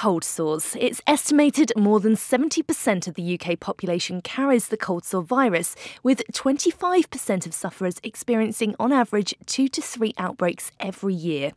cold sores. It's estimated more than 70% of the UK population carries the cold sore virus, with 25% of sufferers experiencing on average two to three outbreaks every year.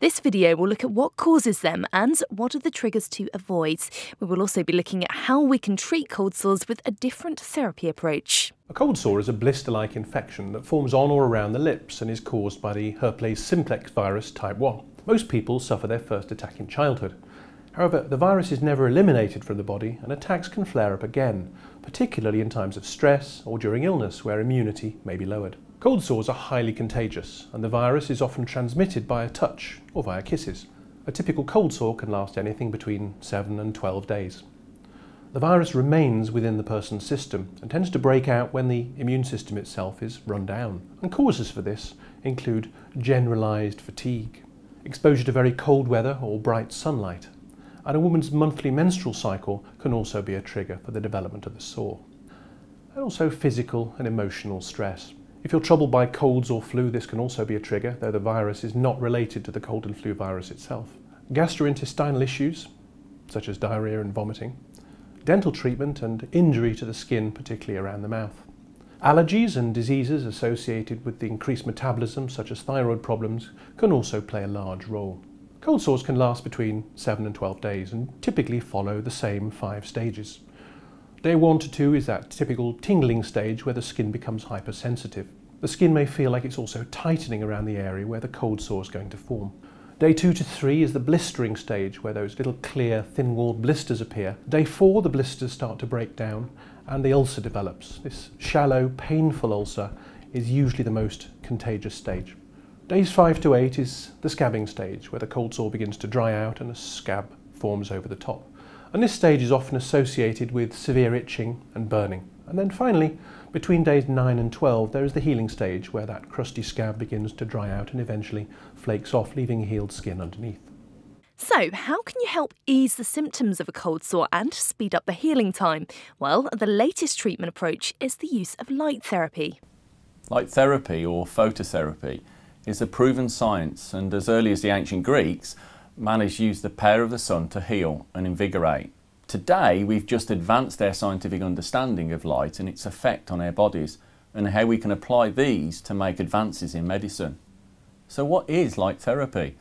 This video will look at what causes them and what are the triggers to avoid. We will also be looking at how we can treat cold sores with a different therapy approach. A cold sore is a blister-like infection that forms on or around the lips and is caused by the herpes simplex virus type 1. Most people suffer their first attack in childhood. However, the virus is never eliminated from the body and attacks can flare up again, particularly in times of stress or during illness where immunity may be lowered. Cold sores are highly contagious and the virus is often transmitted by a touch or via kisses. A typical cold sore can last anything between 7 and 12 days. The virus remains within the person's system and tends to break out when the immune system itself is run down. And causes for this include generalised fatigue, exposure to very cold weather or bright sunlight, and a woman's monthly menstrual cycle can also be a trigger for the development of the sore. And also physical and emotional stress. If you're troubled by colds or flu, this can also be a trigger, though the virus is not related to the cold and flu virus itself. Gastrointestinal issues, such as diarrhea and vomiting. Dental treatment and injury to the skin, particularly around the mouth. Allergies and diseases associated with the increased metabolism, such as thyroid problems, can also play a large role. Cold sores can last between 7 and 12 days and typically follow the same five stages. Day one to two is that typical tingling stage where the skin becomes hypersensitive. The skin may feel like it's also tightening around the area where the cold sore is going to form. Day two to three is the blistering stage where those little clear, thin-walled blisters appear. Day four, the blisters start to break down and the ulcer develops. This shallow, painful ulcer is usually the most contagious stage. Days five to eight is the scabbing stage where the cold sore begins to dry out and a scab forms over the top and this stage is often associated with severe itching and burning. And then finally, between days 9 and 12, there is the healing stage where that crusty scab begins to dry out and eventually flakes off, leaving healed skin underneath. So, how can you help ease the symptoms of a cold sore and speed up the healing time? Well, the latest treatment approach is the use of light therapy. Light therapy or phototherapy is a proven science, and as early as the ancient Greeks, man has used the power of the sun to heal and invigorate. Today, we've just advanced our scientific understanding of light and its effect on our bodies and how we can apply these to make advances in medicine. So what is light therapy?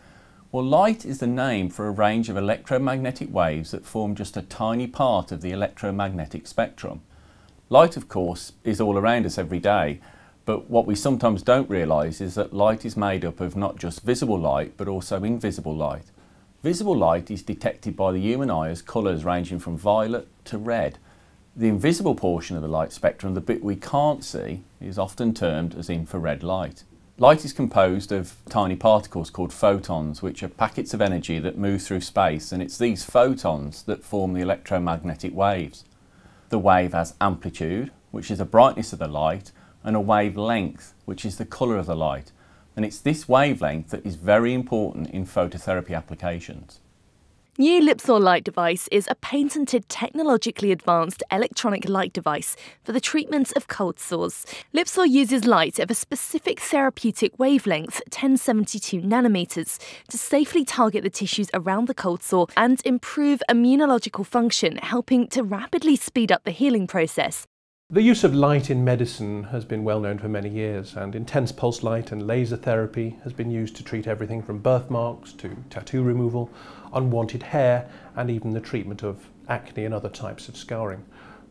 Well, light is the name for a range of electromagnetic waves that form just a tiny part of the electromagnetic spectrum. Light, of course, is all around us every day, but what we sometimes don't realise is that light is made up of not just visible light, but also invisible light. Visible light is detected by the human eye as colours ranging from violet to red. The invisible portion of the light spectrum, the bit we can't see, is often termed as infrared light. Light is composed of tiny particles called photons, which are packets of energy that move through space, and it's these photons that form the electromagnetic waves. The wave has amplitude, which is the brightness of the light, and a wavelength, which is the colour of the light and it's this wavelength that is very important in phototherapy applications. New Lipzor Light Device is a patented technologically advanced electronic light device for the treatment of cold sores. Lipzor uses light of a specific therapeutic wavelength, 1072 nanometers, to safely target the tissues around the cold sore and improve immunological function, helping to rapidly speed up the healing process. The use of light in medicine has been well known for many years and intense pulse light and laser therapy has been used to treat everything from birthmarks to tattoo removal, unwanted hair and even the treatment of acne and other types of scarring.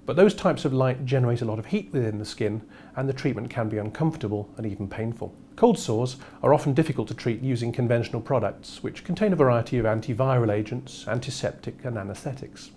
But those types of light generate a lot of heat within the skin and the treatment can be uncomfortable and even painful. Cold sores are often difficult to treat using conventional products which contain a variety of antiviral agents, antiseptic and anaesthetics.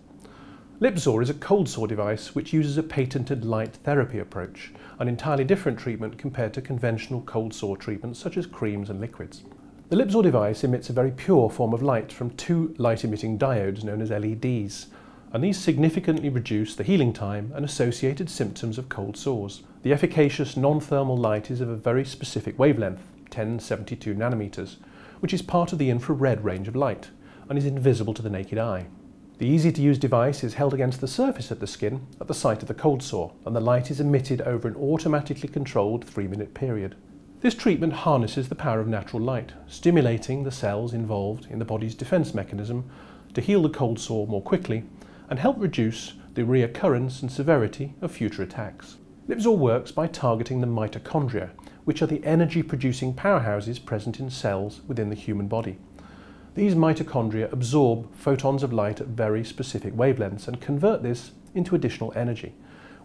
Lipzor is a cold sore device which uses a patented light therapy approach, an entirely different treatment compared to conventional cold sore treatments such as creams and liquids. The Lipzor device emits a very pure form of light from two light-emitting diodes known as LEDs, and these significantly reduce the healing time and associated symptoms of cold sores. The efficacious non-thermal light is of a very specific wavelength, 1072 nanometers, which is part of the infrared range of light and is invisible to the naked eye. The easy-to-use device is held against the surface of the skin at the site of the cold sore, and the light is emitted over an automatically controlled three-minute period. This treatment harnesses the power of natural light, stimulating the cells involved in the body's defence mechanism to heal the cold sore more quickly and help reduce the reoccurrence and severity of future attacks. Lipzor works by targeting the mitochondria, which are the energy producing powerhouses present in cells within the human body. These mitochondria absorb photons of light at very specific wavelengths and convert this into additional energy,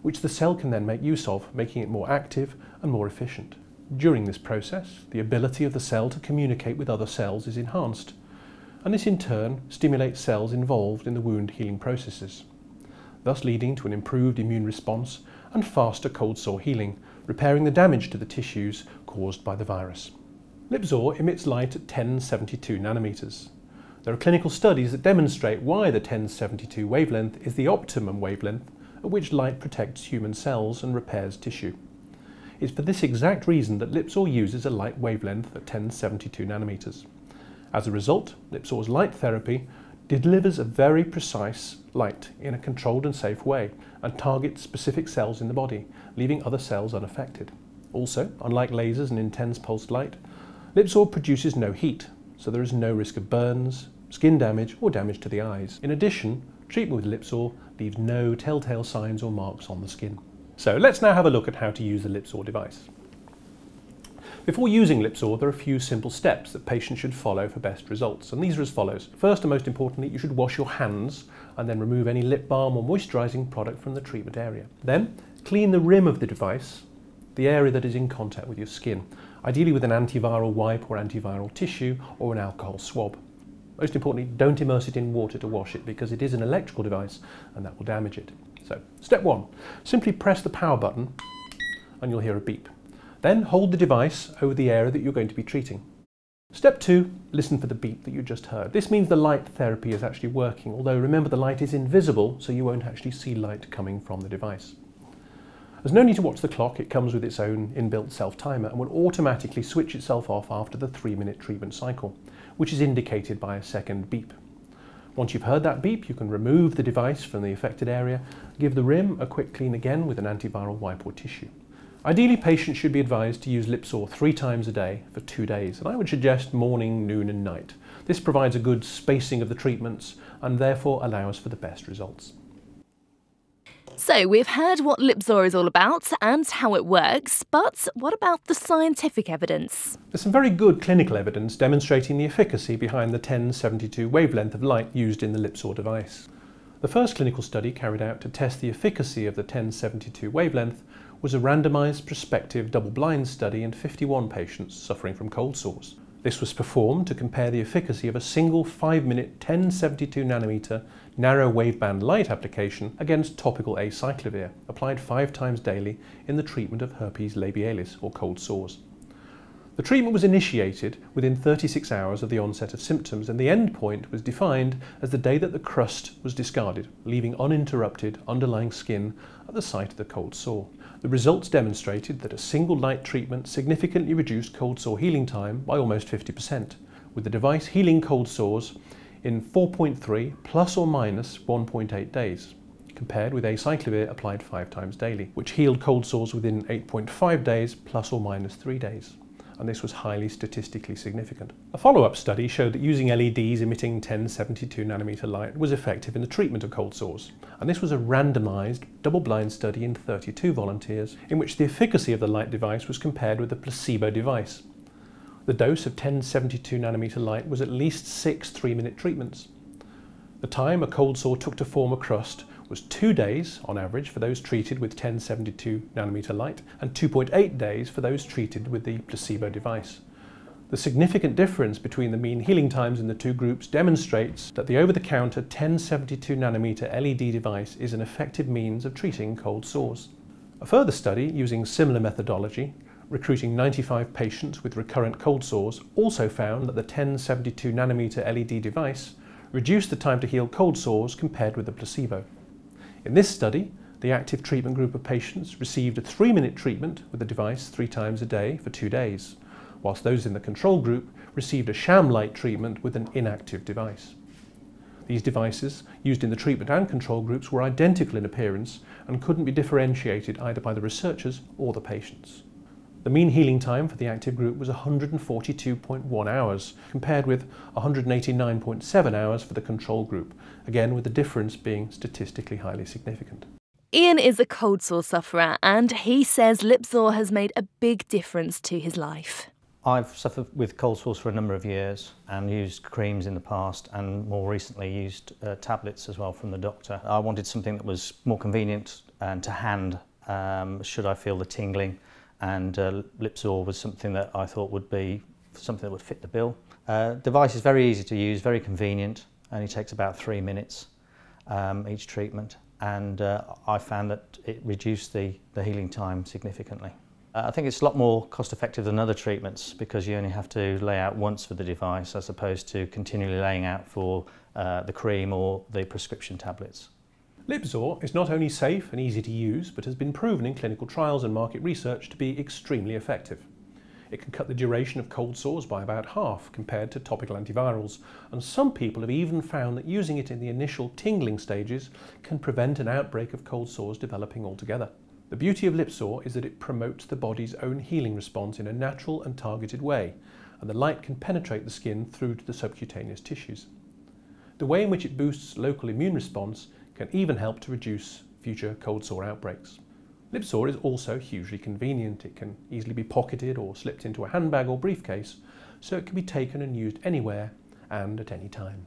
which the cell can then make use of, making it more active and more efficient. During this process, the ability of the cell to communicate with other cells is enhanced, and this in turn stimulates cells involved in the wound healing processes, thus leading to an improved immune response and faster cold sore healing, repairing the damage to the tissues caused by the virus. Lipzor emits light at 1072 nanometers. There are clinical studies that demonstrate why the 1072 wavelength is the optimum wavelength at which light protects human cells and repairs tissue. It's for this exact reason that Lipzor uses a light wavelength at 1072 nanometers. As a result, Lipzor's light therapy delivers a very precise light in a controlled and safe way and targets specific cells in the body, leaving other cells unaffected. Also, unlike lasers and intense pulsed light, Lipzor produces no heat, so there is no risk of burns, skin damage or damage to the eyes. In addition, treatment with Lipzor leaves no telltale signs or marks on the skin. So let's now have a look at how to use the Lipzor device. Before using Lipzor, there are a few simple steps that patients should follow for best results, and these are as follows. First and most importantly, you should wash your hands and then remove any lip balm or moisturising product from the treatment area. Then, clean the rim of the device, the area that is in contact with your skin, ideally with an antiviral wipe or antiviral tissue or an alcohol swab. Most importantly, don't immerse it in water to wash it because it is an electrical device and that will damage it. So, step one, simply press the power button and you'll hear a beep. Then hold the device over the area that you're going to be treating. Step two, listen for the beep that you just heard. This means the light therapy is actually working, although remember the light is invisible, so you won't actually see light coming from the device. There's no need to watch the clock, it comes with its own inbuilt self-timer and will automatically switch itself off after the three minute treatment cycle, which is indicated by a second beep. Once you've heard that beep, you can remove the device from the affected area, give the rim a quick clean again with an antiviral wipe or tissue. Ideally, patients should be advised to use Lipzor three times a day for two days, and I would suggest morning, noon and night. This provides a good spacing of the treatments and therefore allows for the best results. So, we've heard what Lipzor is all about and how it works, but what about the scientific evidence? There's some very good clinical evidence demonstrating the efficacy behind the 1072 wavelength of light used in the Lipzor device. The first clinical study carried out to test the efficacy of the 1072 wavelength was a randomised prospective double-blind study in 51 patients suffering from cold sores. This was performed to compare the efficacy of a single 5-minute 1072 nanometer narrow waveband light application against topical acyclovir, applied five times daily in the treatment of herpes labialis or cold sores. The treatment was initiated within 36 hours of the onset of symptoms and the end point was defined as the day that the crust was discarded, leaving uninterrupted underlying skin at the site of the cold sore. The results demonstrated that a single light treatment significantly reduced cold sore healing time by almost 50%, with the device healing cold sores in 4.3 plus or minus 1.8 days, compared with acyclovir applied five times daily, which healed cold sores within 8.5 days plus or minus three days. And this was highly statistically significant. A follow-up study showed that using LEDs emitting 1072 nanometer light was effective in the treatment of cold sores, and this was a randomized, double-blind study in 32 volunteers in which the efficacy of the light device was compared with the placebo device, the dose of 1072 nanometer light was at least six three-minute treatments. The time a cold sore took to form a crust was two days on average for those treated with 1072 nanometer light and 2.8 days for those treated with the placebo device. The significant difference between the mean healing times in the two groups demonstrates that the over-the-counter 1072 nanometer LED device is an effective means of treating cold sores. A further study using similar methodology recruiting 95 patients with recurrent cold sores also found that the 1072 nanometer LED device reduced the time to heal cold sores compared with the placebo. In this study, the active treatment group of patients received a three minute treatment with the device three times a day for two days, whilst those in the control group received a sham light treatment with an inactive device. These devices, used in the treatment and control groups, were identical in appearance and couldn't be differentiated either by the researchers or the patients. The mean healing time for the active group was 142.1 hours, compared with 189.7 hours for the control group, again with the difference being statistically highly significant. Ian is a cold sore sufferer and he says Lipzor has made a big difference to his life. I've suffered with cold sores for a number of years and used creams in the past and more recently used uh, tablets as well from the doctor. I wanted something that was more convenient and to hand um, should I feel the tingling and uh, Lipzor was something that I thought would be something that would fit the bill. Uh, device is very easy to use, very convenient, only takes about three minutes um, each treatment and uh, I found that it reduced the, the healing time significantly. Uh, I think it's a lot more cost effective than other treatments because you only have to lay out once for the device as opposed to continually laying out for uh, the cream or the prescription tablets. Lipzor is not only safe and easy to use, but has been proven in clinical trials and market research to be extremely effective. It can cut the duration of cold sores by about half compared to topical antivirals, and some people have even found that using it in the initial tingling stages can prevent an outbreak of cold sores developing altogether. The beauty of Lipzor is that it promotes the body's own healing response in a natural and targeted way, and the light can penetrate the skin through to the subcutaneous tissues. The way in which it boosts local immune response can even help to reduce future cold sore outbreaks. Lipzor is also hugely convenient. It can easily be pocketed or slipped into a handbag or briefcase, so it can be taken and used anywhere and at any time.